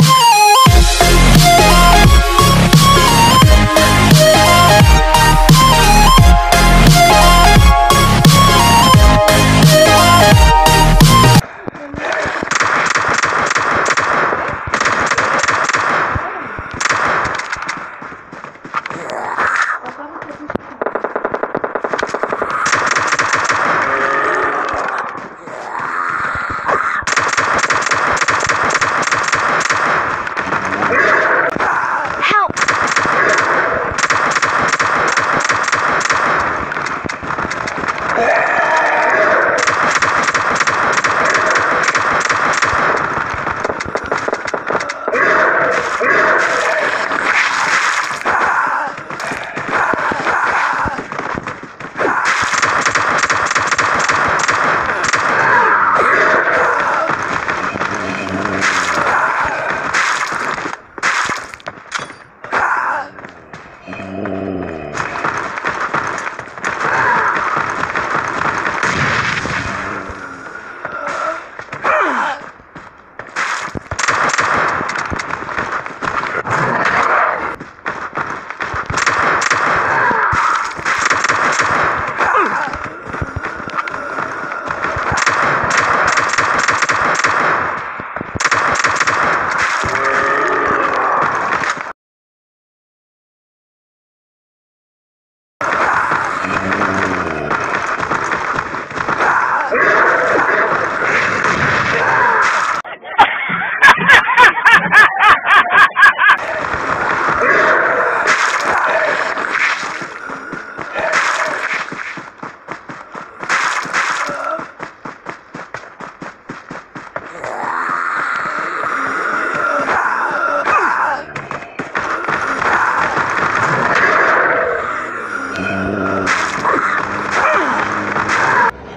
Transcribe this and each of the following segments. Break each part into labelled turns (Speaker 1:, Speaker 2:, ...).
Speaker 1: Help!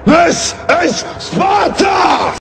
Speaker 2: This is Sparta!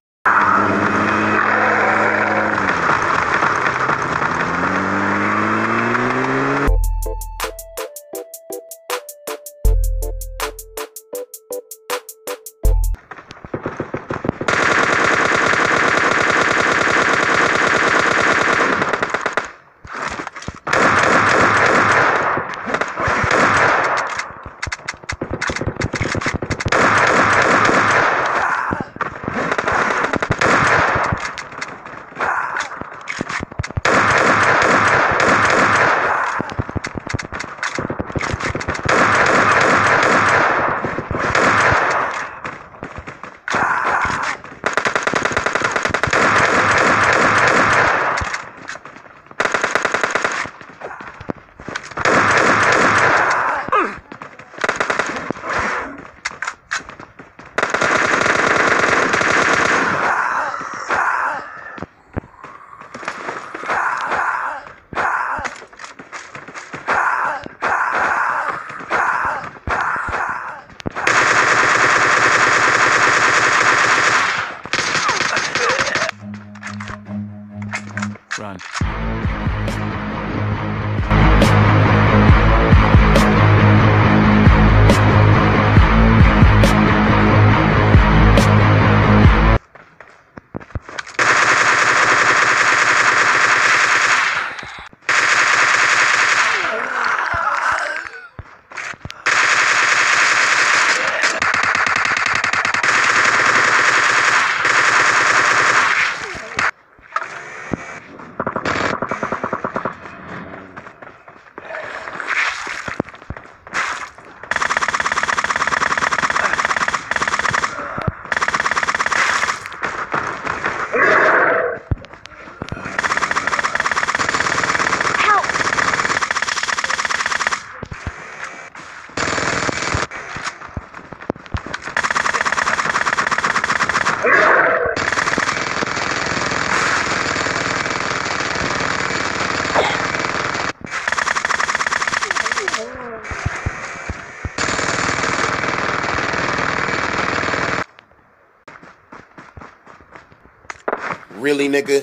Speaker 3: Nigga?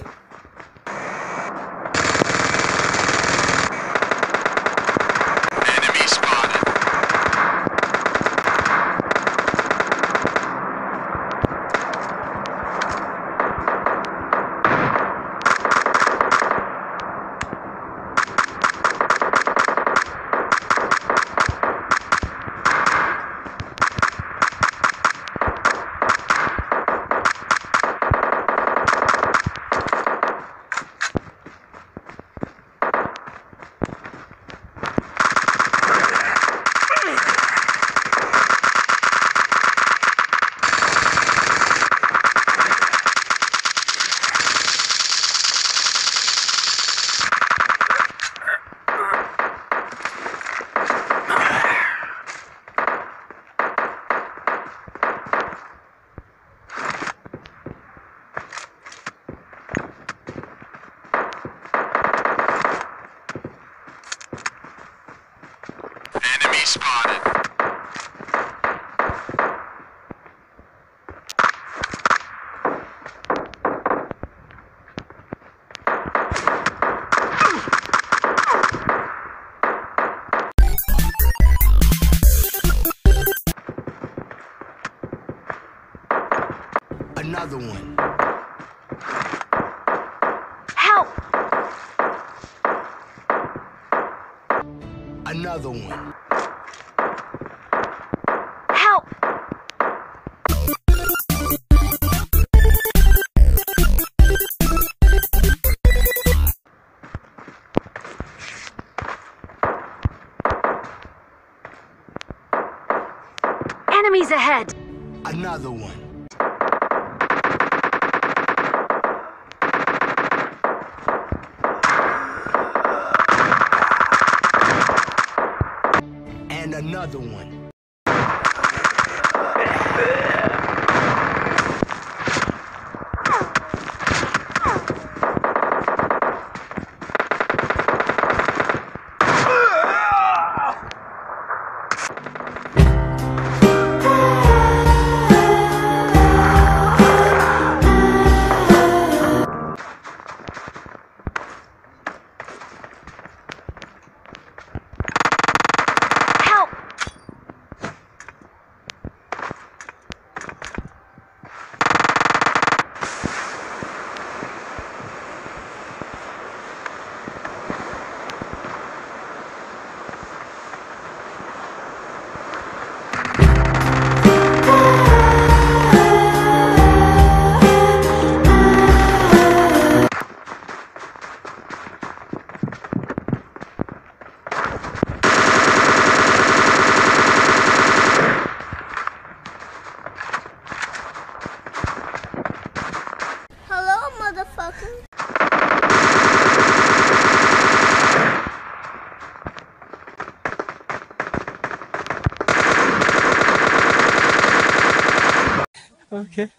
Speaker 1: another one.
Speaker 4: Help! Enemies ahead!
Speaker 1: Another one. other one.
Speaker 5: Okay.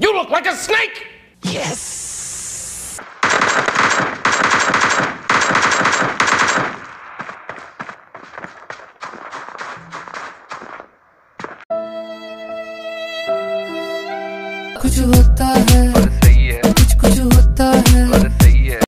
Speaker 6: You
Speaker 2: look like a
Speaker 6: snake! Yes!